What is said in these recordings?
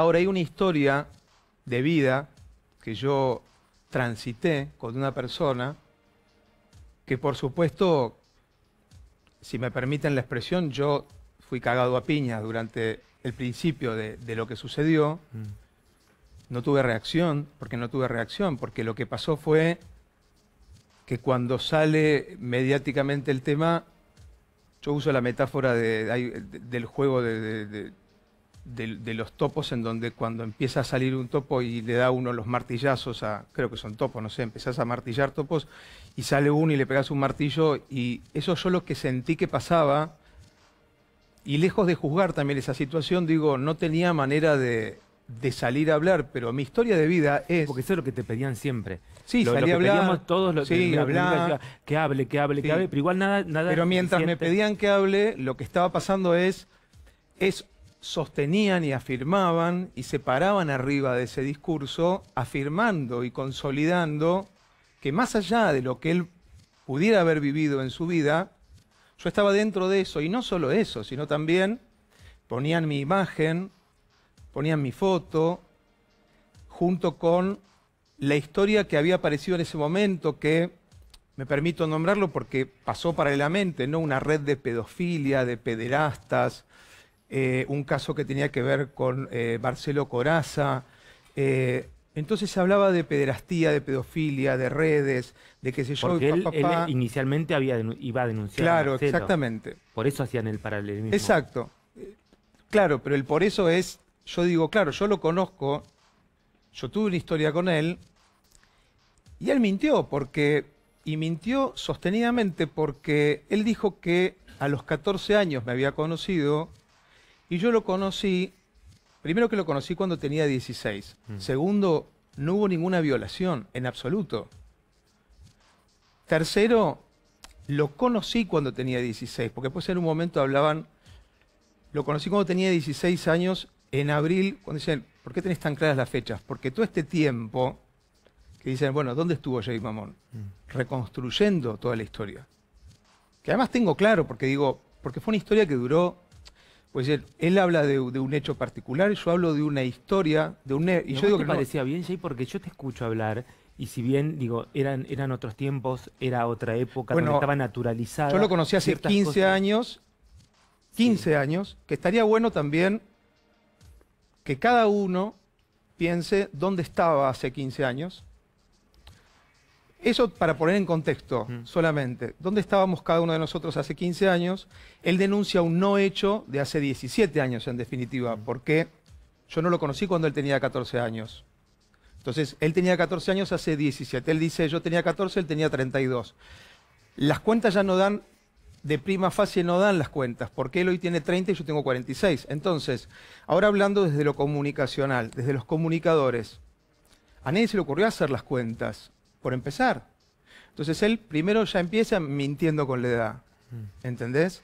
Ahora hay una historia de vida que yo transité con una persona que por supuesto, si me permiten la expresión, yo fui cagado a piña durante el principio de, de lo que sucedió. Mm. No tuve reacción, porque no tuve reacción, porque lo que pasó fue que cuando sale mediáticamente el tema, yo uso la metáfora de- de- del juego de, de- los topos, en donde cuando empieza a salir un topo y le da uno los martillazos a, creo que son topos, no sé, empezás a martillar topos y sale uno y le pegas un martillo y eso yo lo que sentí que pasaba y lejos de juzgar también esa situación, digo, no tenía manera de, de salir a hablar, pero mi historia de vida es... Porque eso es lo que te pedían siempre. Sí, lo, que a hablar. pedíamos todos los Sí, hablar. que hable, que hable, Sí. que hable, pero igual nada, nada. Pero mientras me pedían que hable, lo que estaba pasando es, es sostenían y afirmaban y se paraban arriba de ese discurso, afirmando y consolidando que más allá de lo que él pudiera haber vivido en su vida, yo estaba dentro de eso, y no solo eso, sino también ponían mi imagen, ponían mi foto, junto con la historia que había aparecido en ese momento, que me permito nombrarlo porque pasó paralelamente, ¿no? Una red de pedofilia, de pederastas, eh, un caso que tenía que ver con eh, Marcelo Coraza. eh, entonces se hablaba de pederastía, de pedofilia, de redes, de qué sé yo, Porque él, inicialmente había iba a denunciar. a Claro, Marcelo. exactamente. Por eso hacían el paralelismo. Exacto. Claro, pero el por eso es, yo digo, claro, yo lo conozco, yo tuve una historia con él, y él mintió, porque, y mintió sostenidamente porque él dijo que a los 14 años me había conocido, y yo lo conocí, primero que lo conocí cuando tenía 16, Mm. segundo, no hubo ninguna violación, en absoluto. Tercero, lo conocí cuando tenía 16, porque después en un momento hablaban, lo conocí cuando tenía 16 años, en abril, cuando dicen, ¿por qué tenés tan claras las fechas? Porque todo este tiempo, que dicen, bueno, ¿dónde estuvo Jay Mamón? Mm. Reconstruyendo toda la historia. Que además tengo claro, porque digo, porque fue una historia que duró, pues él, él habla de, de un hecho particular, yo hablo de una historia, de un... ¿Y yo digo que no- parecía bien, Jay? Porque yo te escucho hablar y si bien, digo, eran, eran otros tiempos, era otra época Bueno, donde estaba naturalizada. Yo lo conocí hace ciertas 15 cosas. años, 15 años, que estaría bueno también que cada uno piense dónde estaba hace 15 años. Eso para poner en contexto Mm. solamente. ¿Dónde estábamos cada uno de nosotros hace 15 años? Él denuncia un no hecho de hace 17 años, en definitiva, porque yo no lo conocí cuando él tenía 14 años. Entonces, él tenía 14 años hace 17. Él dice, yo tenía 14, él tenía 32. Las cuentas ya no dan, de prima facie no dan las cuentas, porque él hoy tiene 30 y yo tengo 46. Entonces, ahora hablando desde lo comunicacional, desde los comunicadores, a nadie se le ocurrió hacer las cuentas, por empezar. Entonces, él primero ya empieza mintiendo con la edad, ¿entendés?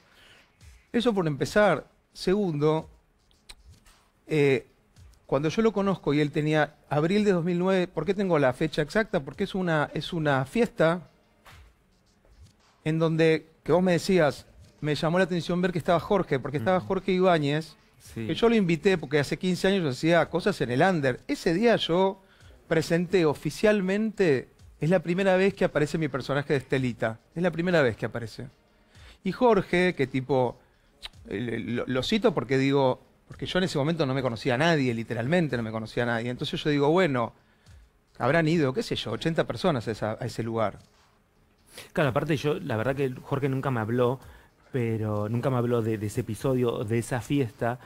Eso por empezar. Segundo, eh, cuando yo lo conozco y él tenía abril de 2009, ¿por qué tengo la fecha exacta? Porque es una, es una fiesta en donde, que vos me decías, me llamó la atención ver que estaba Jorge, porque estaba Jorge Ibáñez, Sí. que yo lo invité porque hace 15 años yo hacía cosas en el under. Ese día yo presenté oficialmente, es la primera vez que aparece mi personaje de Estelita, es la primera vez que aparece. Y Jorge, que tipo, eh, lo, cito porque digo, porque yo en ese momento no me conocía a nadie, literalmente no me conocía a nadie. Entonces yo digo, bueno, habrán ido, qué sé yo, 80 personas a ese lugar. Claro, aparte yo, la verdad que Jorge nunca me habló, pero nunca me habló de, de ese episodio, de esa fiesta.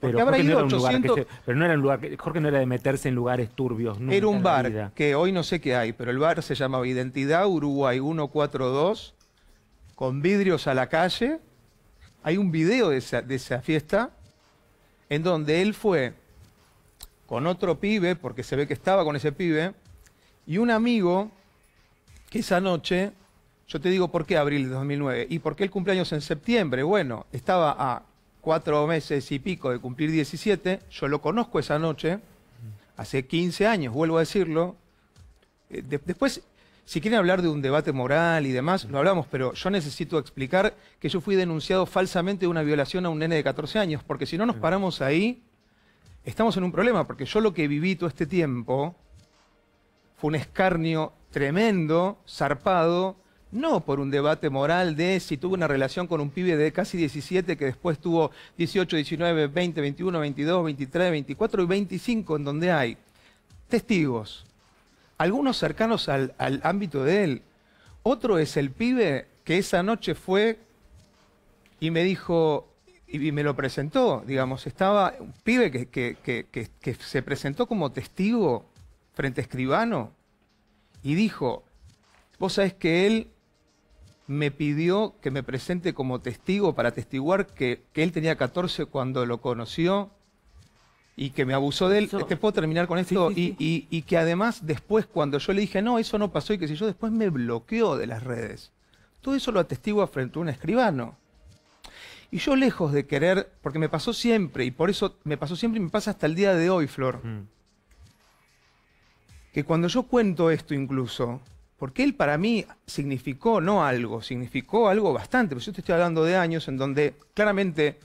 Pero habrá no ido era un lugar que 800 se- pero no era un lugar que, Jorge no era de meterse en lugares turbios. nunca Era un bar que hoy no sé qué hay, pero el bar se llamaba Identidad Uruguay 142, con vidrios a la calle. Hay un video de esa, de esa fiesta en donde él fue con otro pibe, porque se ve que estaba con ese pibe, y un amigo que esa noche, yo te digo por qué abril de 2009, y por qué el cumpleaños en septiembre. Bueno, estaba a cuatro meses y pico de cumplir 17, yo lo conozco esa noche, hace 15 años, vuelvo a decirlo. Eh, de- después, si quieren hablar de un debate moral y demás, lo hablamos, pero yo necesito explicar que yo fui denunciado falsamente de una violación a un nene de 14 años, porque si no nos paramos ahí, estamos en un problema, porque yo lo que viví todo este tiempo fue un escarnio tremendo, zarpado, no por un debate moral de si tuvo una relación con un pibe de casi 17 que después tuvo 18, 19, 20, 21, 22, 23, 24 y 25, en donde hay testigos, algunos cercanos al, al ámbito de él. Otro es el pibe que esa noche fue y me dijo, y me lo presentó, digamos, estaba un pibe que, que, que, que, se presentó como testigo frente a escribano y dijo, vos sabés que él me pidió que me presente como testigo para atestiguar que, él tenía 14 cuando lo conoció y que me abusó de él. Te puedo terminar con esto. y, y, que además después cuando yo le dije, no, eso no pasó y que si yo después me bloqueó de las redes. Todo eso lo atestigua frente a un escribano. Y yo lejos de querer, porque me pasó siempre, y por eso me pasó siempre y me pasa hasta el día de hoy, Flor, mm. que cuando yo cuento esto incluso, porque él para mí significó no algo, significó algo bastante, pero yo te estoy hablando de años en donde claramente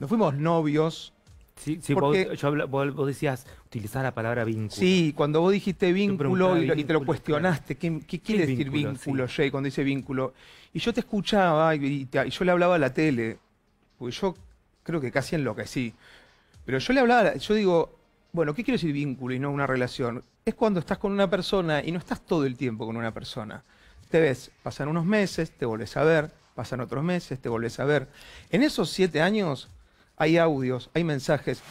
nos fuimos novios. Sí, sí porque, vos, decías utilizar la palabra vínculo. Sí, cuando vos dijiste vínculo y, te lo cuestionaste, ¿qué, quiere decir vínculo, Jay, cuando dice vínculo? Y yo te escuchaba y, yo le hablaba a la tele, porque yo creo que casi enloquecí. Pero yo le hablaba, yo digo, bueno, ¿qué quiere decir vínculo y no una relación? es cuando estás con una persona y no estás todo el tiempo con una persona. Te ves, pasan unos meses, te volvés a ver, pasan otros meses, te volvés a ver. En esos siete años hay audios, hay mensajes.